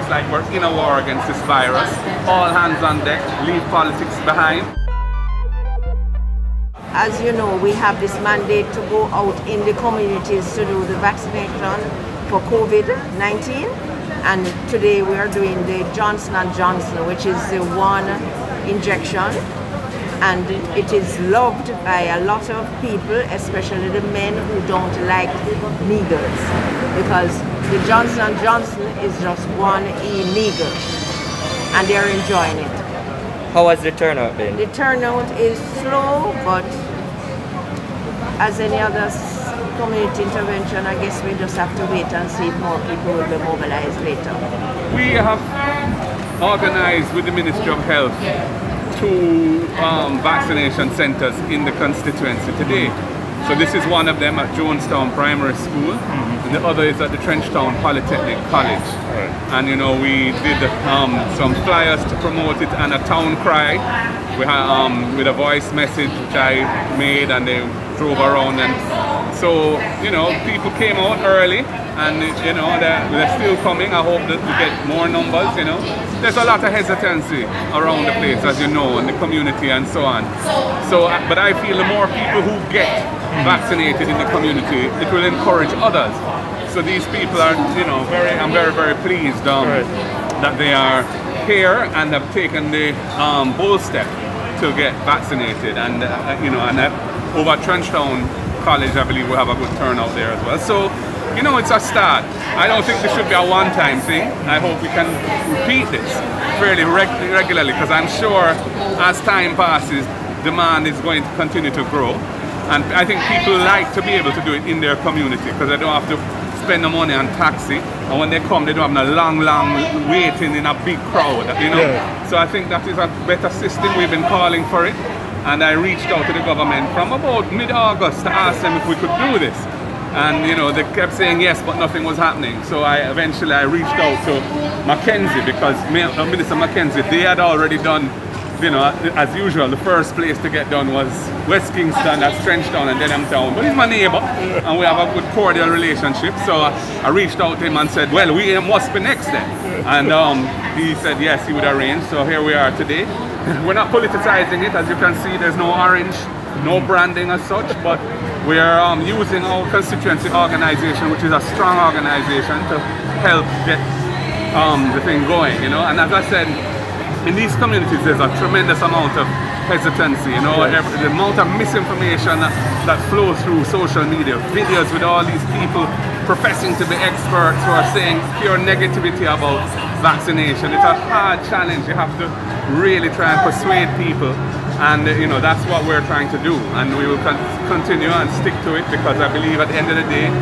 It's like we're in a war against this virus. All hands on deck, leave politics behind. As you know, we have this mandate to go out in the communities to do the vaccination for COVID-19. And today we are doing the Johnson & Johnson, which is the one injection. And it is loved by a lot of people, especially the men who don't like needles. Because the Johnson & Johnson is just one e-needle. And they're enjoying it. How has the turnout been? The turnout is slow, but as any other community intervention, I guess we just have to wait and see if more people will be mobilized later. We have organized with the Ministry of Health two um, vaccination centers in the constituency today. So this is one of them at Jones Town Primary School, mm-hmm. and the other is at the Trench Town Polytechnic College. Right. And you know, we did um, some flyers to promote it and a town cry. We had um, with a voice message which I made, and they drove around. And so you know, people came out early, and you know they're, they're still coming. I hope that we get more numbers. You know, there's a lot of hesitancy around the place, as you know, in the community and so on. So, but I feel the more people who get vaccinated in the community, it will encourage others. So these people are, you know, very. I'm very, very pleased um, right. that they are here and have taken the um, bold step to get vaccinated, and uh, you know, and uh, over Trench Town College, I believe we'll have a good turnout there as well. So you know, it's a start. I don't think this should be a one-time thing. I hope we can repeat this fairly reg regularly because I'm sure as time passes, demand is going to continue to grow. And I think people like to be able to do it in their community because they don't have to spend the money on taxi. And when they come, they don't have a long, long waiting in a big crowd, you know. Yeah. So I think that is a better system. We've been calling for it. And I reached out to the government from about mid-August to ask them if we could do this and you know they kept saying yes but nothing was happening so I eventually I reached out to McKenzie because uh, Minister McKenzie they had already done you know as usual the first place to get done was West Kingston that's Trench Town and Denham Town. But he's my neighbor and we have a good cordial relationship so I reached out to him and said well we must be next then. And um, he said yes he would arrange. So here we are today. We're not politicizing it. As you can see there's no orange no branding as such but we are um, using our constituency organization, which is a strong organization, to help get um, the thing going, you know. And as I said, in these communities, there's a tremendous amount of hesitancy, you know, yes. the amount of misinformation that, that flows through social media, videos with all these people professing to be experts who are saying pure negativity about vaccination. It's a hard challenge. You have to really try and persuade people and you know that's what we're trying to do and we will con continue and stick to it because I believe at the end of the day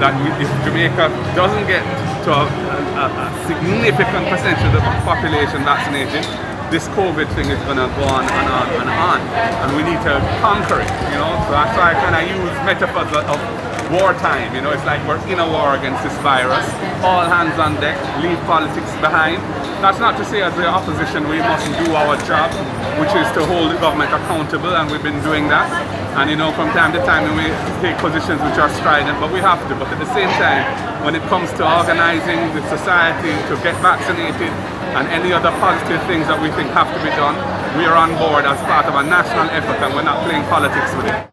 that if Jamaica doesn't get to a, a, a significant percentage of the population vaccinated. This COVID thing is going to go on and on and on and we need to conquer it you know? So that's why I kind of use metaphors of wartime you know? It's like we're in a war against this virus. All hands on deck leave politics behind. That's not to say as the opposition we mustn't do our job which is to hold the government accountable, and we've been doing that. And you know, from time to time, we take positions which are strident, but we have to. But at the same time, when it comes to organizing the society to get vaccinated and any other positive things that we think have to be done, we are on board as part of a national effort, and we're not playing politics with it.